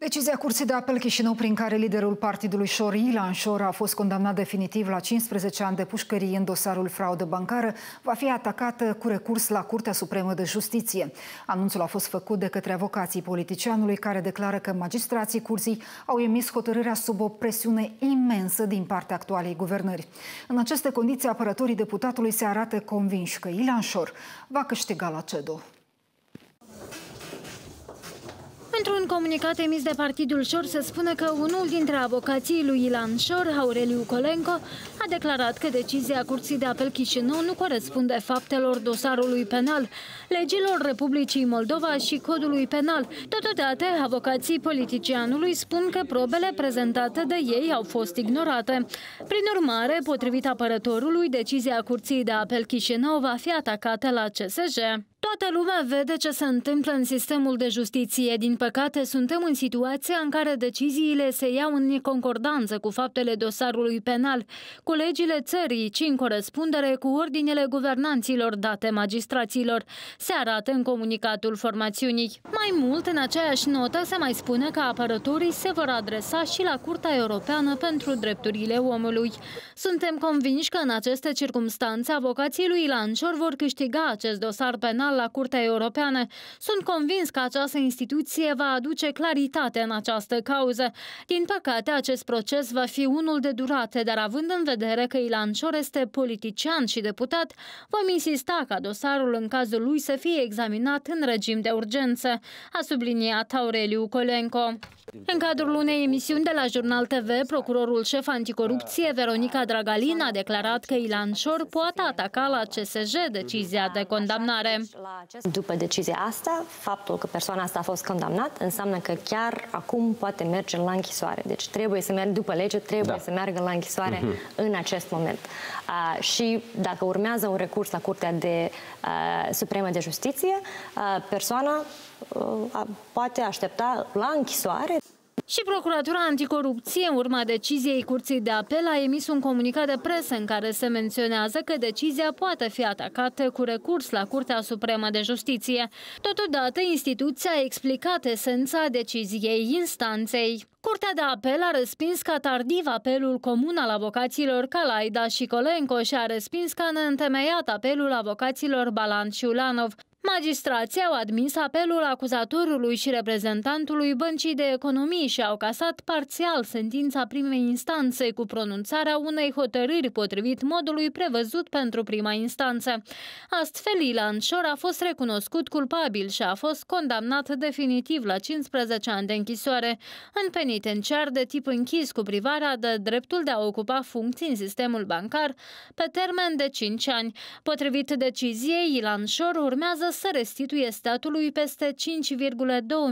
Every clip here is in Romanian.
Decizia Curții de Apel Chișinău, prin care liderul partidului Șor, Ilan Șor, a fost condamnat definitiv la 15 ani de pușcărie în dosarul fraudă bancară, va fi atacată cu recurs la Curtea Supremă de Justiție. Anunțul a fost făcut de către avocații politicianului, care declară că magistrații curții au emis hotărârea sub o presiune imensă din partea actualei guvernări. În aceste condiții, apărătorii deputatului se arată convinși că Ilan Șor va câștiga la CEDO. Într-un comunicat emis de Partidul Șor se spune că unul dintre avocații lui Ilan Șor, Aureliu Colenco, a declarat că decizia Curții de Apel Chișinău nu corespunde faptelor dosarului penal, legilor Republicii Moldova și codului penal. Totodată, avocații politicianului spun că probele prezentate de ei au fost ignorate. Prin urmare, potrivit apărătorului, decizia Curții de Apel Chișinău va fi atacată la CSJ. Toată lumea vede ce se întâmplă în sistemul de justiție. Din păcate, suntem în situația în care deciziile se iau în concordanță cu faptele dosarului penal, cu legile țării, ci în corespundere cu ordinele guvernanților date magistraților, se arată în comunicatul formațiunii. Mai mult, în aceeași notă, se mai spune că apărătorii se vor adresa și la Curtea Europeană pentru Drepturile Omului. Suntem convinși că în aceste circunstanțe, avocații lui Lancior vor câștiga acest dosar penal Penal la Curtea Europeană. Sunt convins că această instituție va aduce claritate în această cauză. Din păcate, acest proces va fi unul de durate, dar având în vedere că Ilan Cior este politician și deputat, vom insista ca dosarul în cazul lui să fie examinat în regim de urgență, a subliniat Aureliu Colenco. În cadrul unei emisiuni de la Jurnal TV, procurorul șef anticorupție Veronica Dragalin a declarat că Ilan Șor poate ataca la CSJ decizia de condamnare. După decizia asta, faptul că persoana asta a fost condamnat înseamnă că chiar acum poate merge la închisoare. Deci trebuie să meargă după lege, trebuie da. să meargă la închisoare uh-huh. în acest moment. Uh, și dacă urmează un recurs la Curtea de uh, Supremă de Justiție, uh, persoana uh, poate aștepta la închisoare. Și Procuratura Anticorupție, în urma deciziei Curții de Apel, a emis un comunicat de presă în care se menționează că decizia poate fi atacată cu recurs la Curtea Supremă de Justiție. Totodată, instituția a explicat esența deciziei instanței. Curtea de apel a respins ca tardiv apelul comun al avocaților Calaida și Colenco și a respins ca neîntemeiat apelul avocaților Balan și Ulanov. Magistrații au admis apelul acuzatorului și reprezentantului Băncii de Economii și au casat parțial sentința primei instanțe cu pronunțarea unei hotărâri potrivit modului prevăzut pentru prima instanță. Astfel, Ilan Șor a fost recunoscut culpabil și a fost condamnat definitiv la 15 ani de închisoare în penitenciar de tip închis cu privarea de dreptul de a ocupa funcții în sistemul bancar pe termen de 5 ani. Potrivit deciziei, Ilan Șor urmează să restituie statului peste 5,2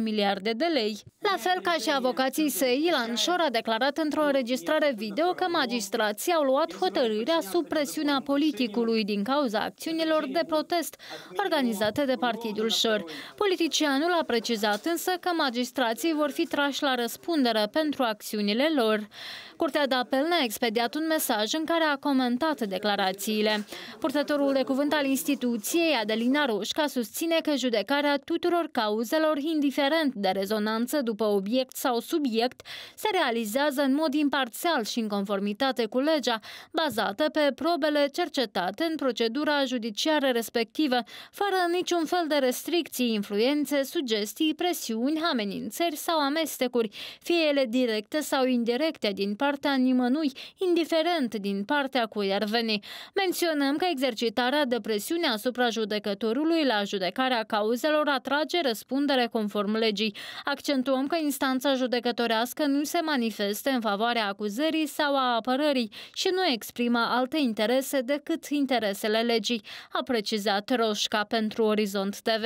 miliarde de lei. La fel ca și avocații săi, Ilan Șor a declarat într-o înregistrare video că magistrații au luat hotărârea sub presiunea politicului din cauza acțiunilor de protest organizate de Partidul Șor. Politicianul a precizat însă că magistrații vor fi trași la răspundere pentru acțiunile lor. Curtea de apel ne-a expediat un mesaj în care a comentat declarațiile. Purtătorul de cuvânt al instituției, Adelina Roșca, susține că judecarea tuturor cauzelor, indiferent de rezonanță după obiect sau subiect, se realizează în mod imparțial și în conformitate cu legea, bazată pe probele cercetate în procedura judiciară respectivă, fără niciun fel de restricții, influențe, sugestii, presiuni, amenințări sau amestecuri, fie ele directe sau indirecte din partea nimănui, indiferent din partea cui ar veni. Menționăm că exercitarea de presiune asupra judecătorului la judecarea cauzelor atrage răspundere conform legii. Accentuăm că instanța judecătorească nu se manifeste în favoarea acuzării sau a apărării și nu exprimă alte interese decât interesele legii, a precizat Roșca pentru Orizont TV.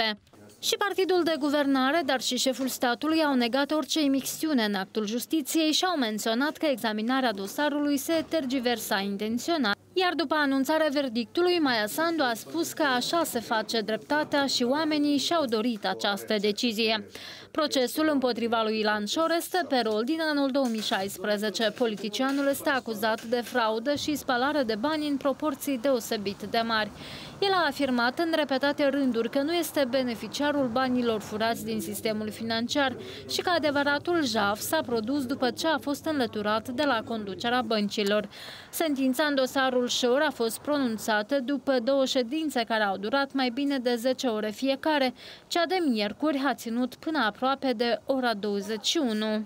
Și partidul de guvernare, dar și șeful statului au negat orice imixtiune în actul justiției și au menționat că examinarea dosarului se tergiversa intenționat. Iar după anunțarea verdictului, Maia Sandu a spus că așa se face dreptatea și oamenii și-au dorit această decizie. Procesul împotriva lui Ilan Șor este pe rol din anul 2016. Politicianul este acuzat de fraudă și spalare de bani în proporții deosebit de mari. El a afirmat în repetate rânduri că nu este beneficiarul banilor furați din sistemul financiar și că adevăratul jaf s-a produs după ce a fost înlăturat de la conducerea băncilor. Sentința în dosarul Șor a fost pronunțată după două ședințe care au durat mai bine de 10 ore fiecare. Cea de miercuri a ținut până aproape de ora 21.